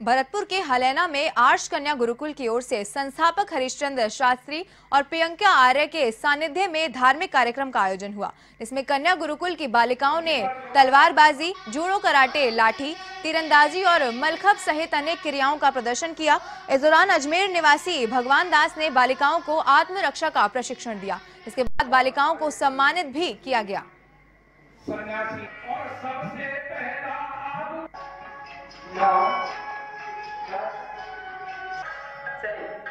भरतपुर के हलैना में आर्ष कन्या गुरुकुल की ओर से संस्थापक हरिश्चंद्र शास्त्री और प्रियंका आर्य के सानिध्य में धार्मिक कार्यक्रम का आयोजन हुआ। इसमें कन्या गुरुकुल की बालिकाओं ने तलवारबाजी, जूडो कराटे, लाठी, तीरंदाजी और मलखब सहित अनेक क्रियाओं का प्रदर्शन किया। इस दौरान अजमेर निवासी भगवान दास ने बालिकाओं को आत्मरक्षा का प्रशिक्षण दिया। इसके बाद बालिकाओं को सम्मानित भी किया गया।